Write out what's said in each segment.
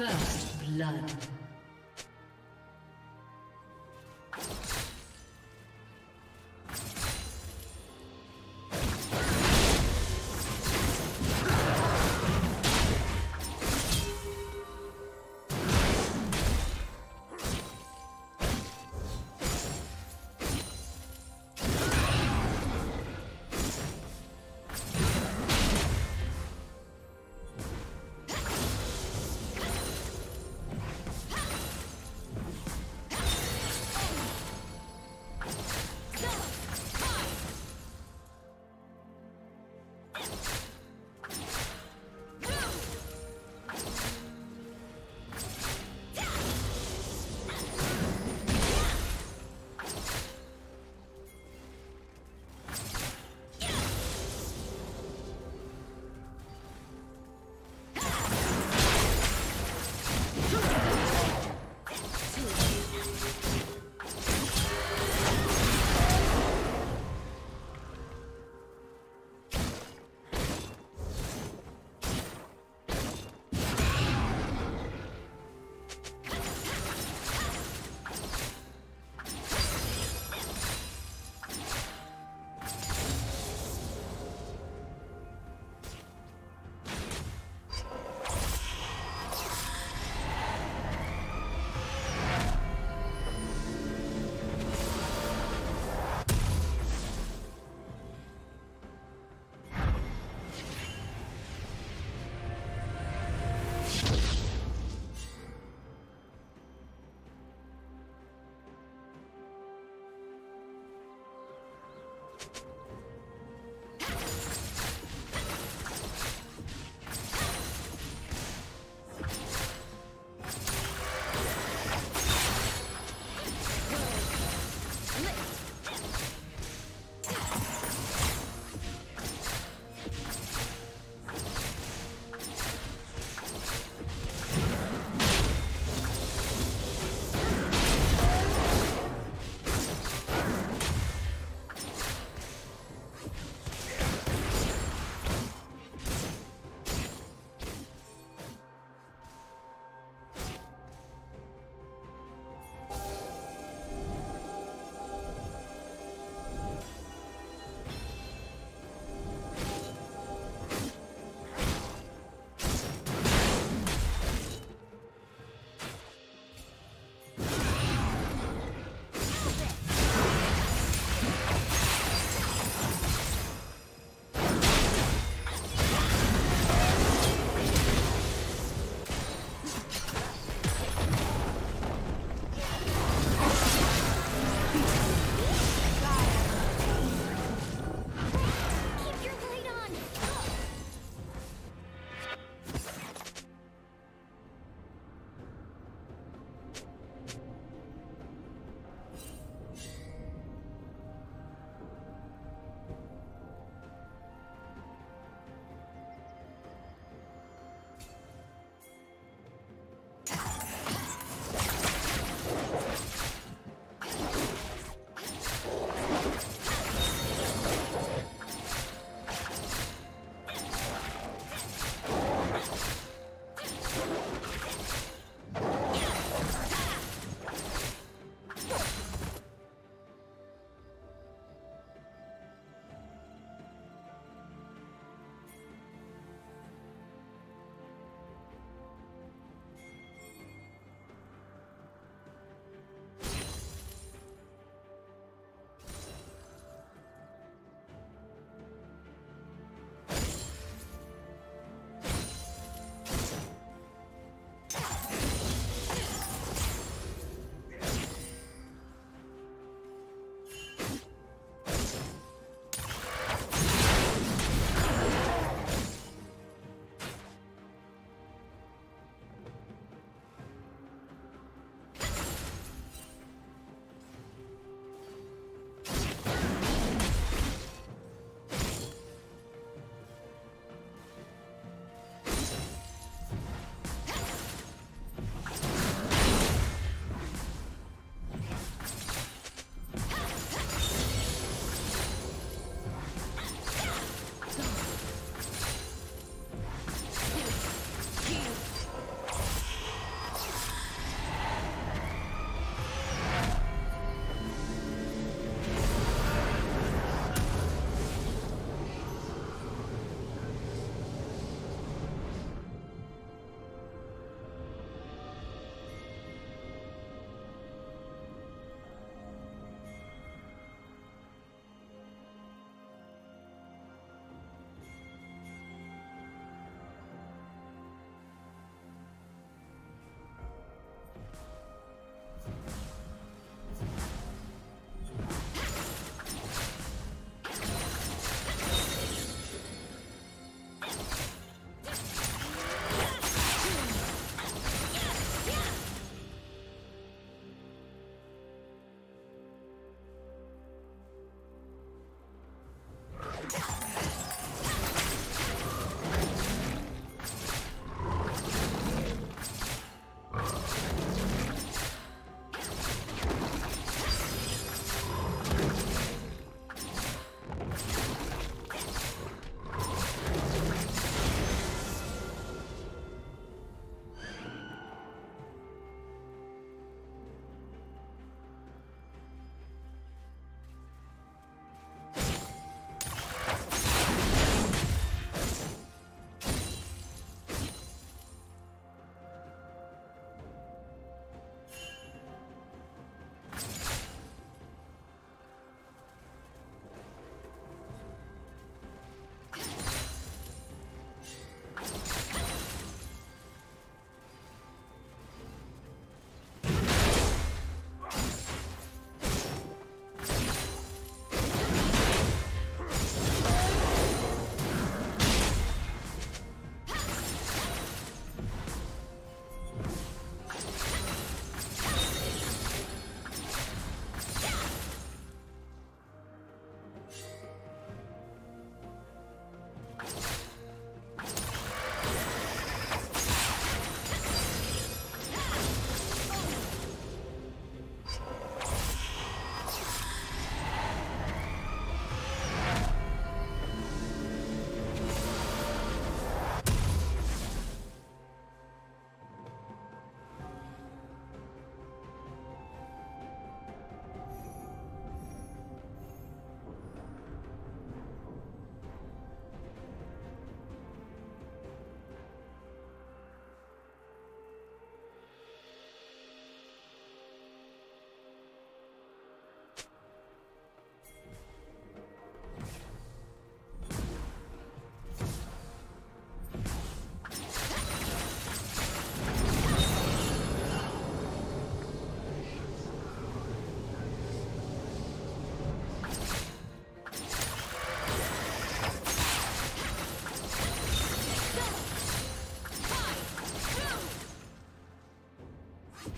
First blood.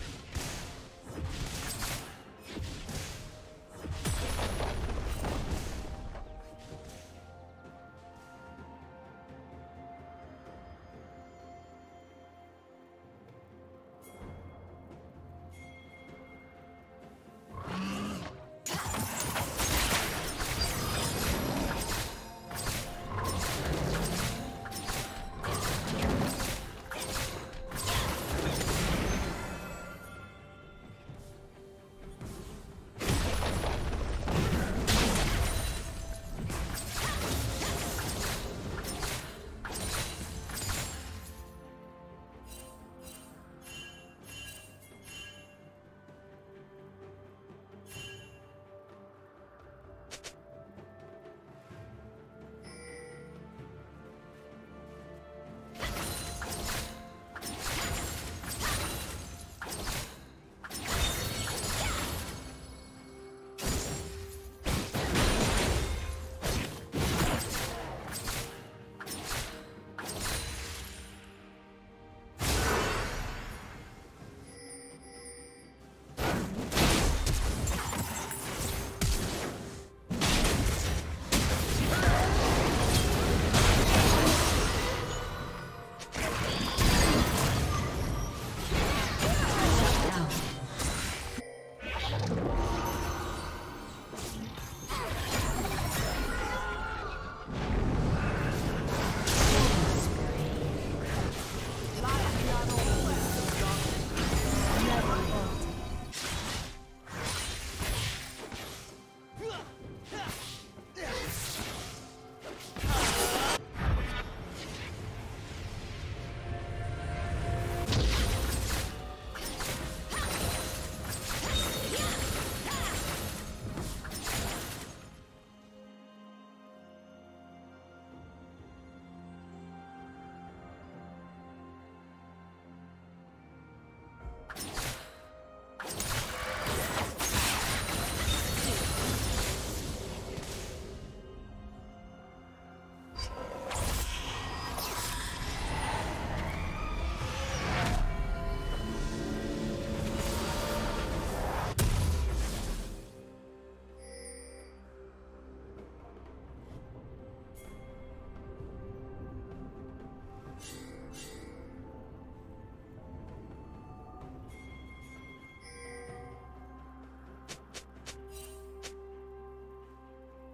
you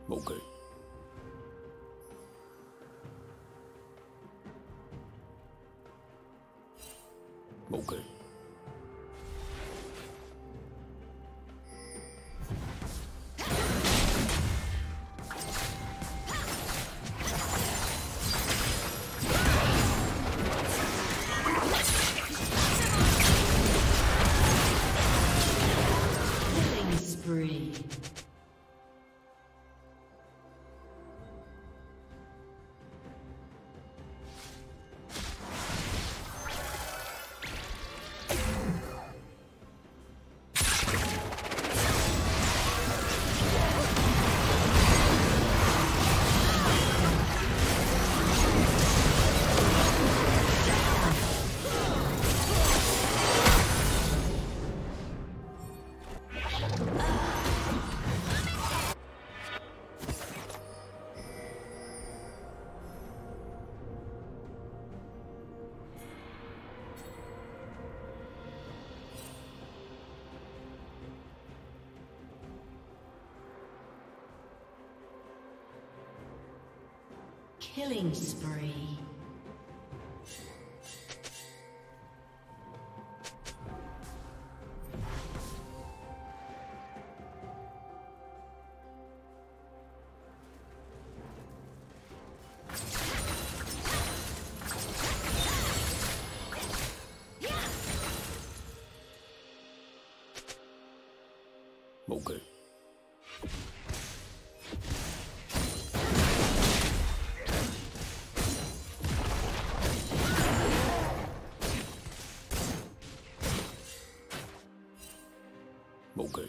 冇计，冇计。Killing spree. Okay.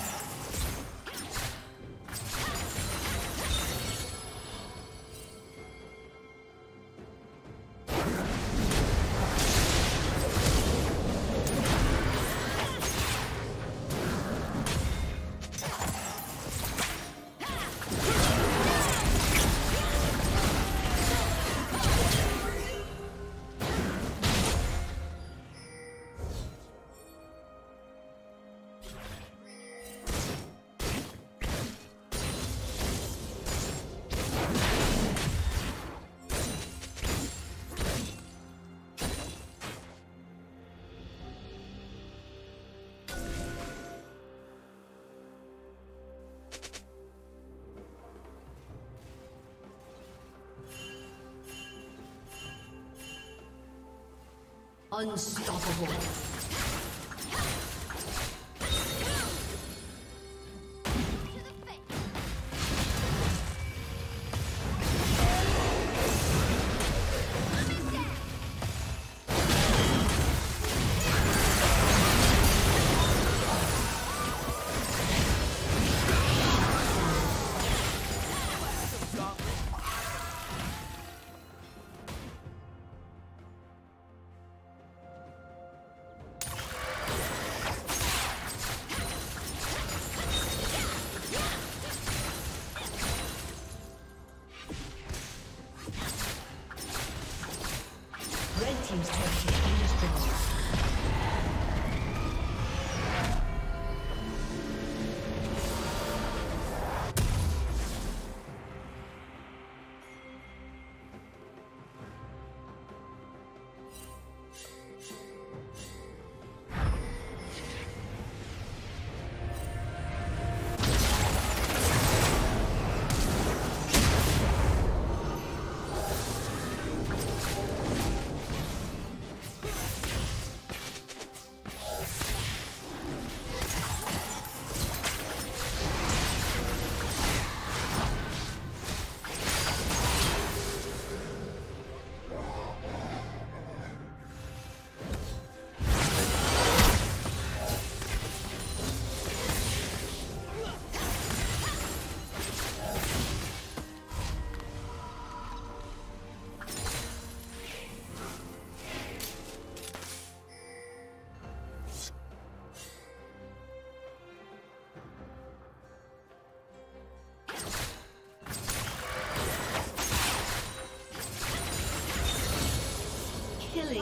Unstoppable.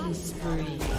Killing spree.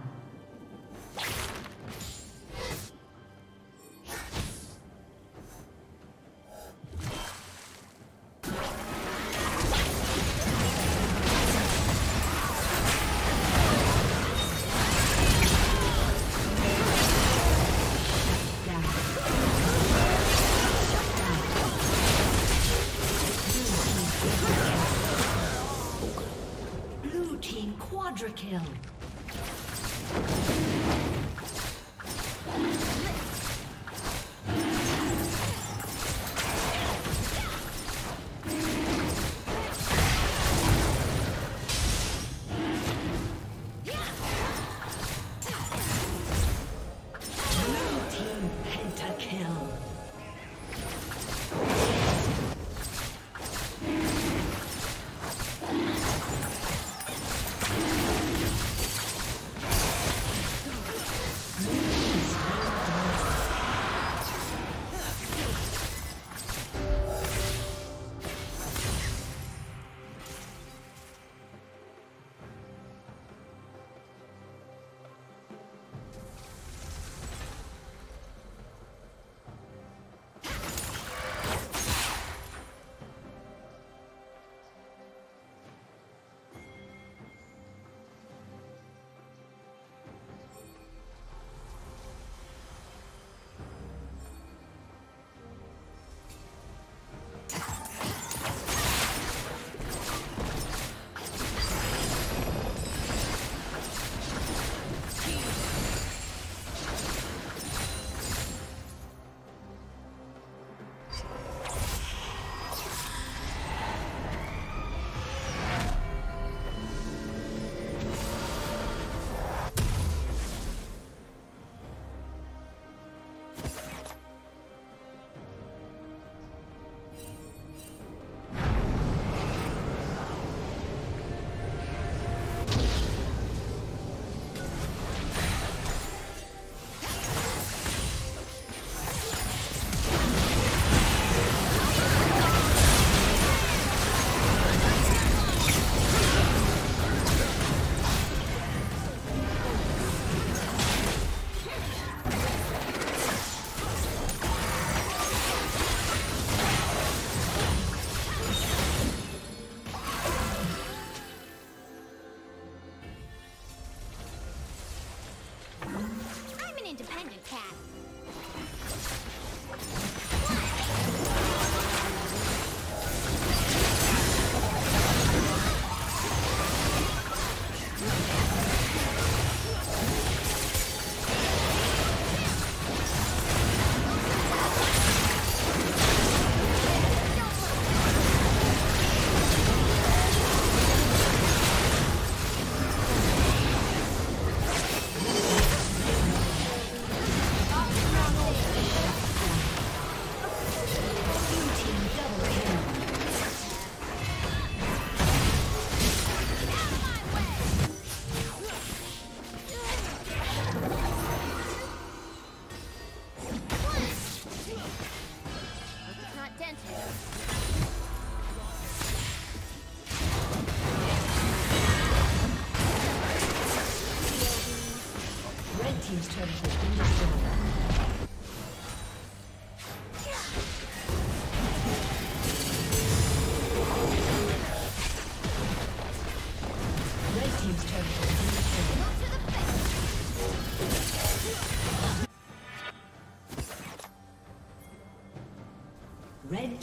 Quadra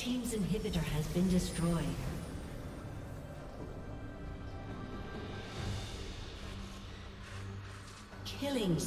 team's inhibitor has been destroyed. Killing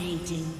Dominating.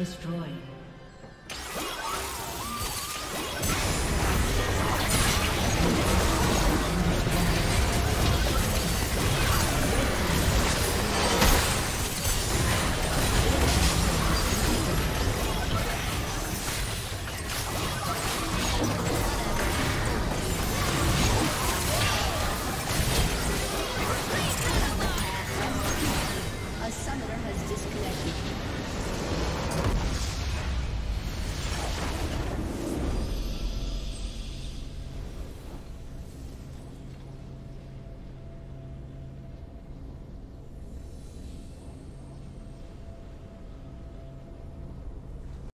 Destroyed.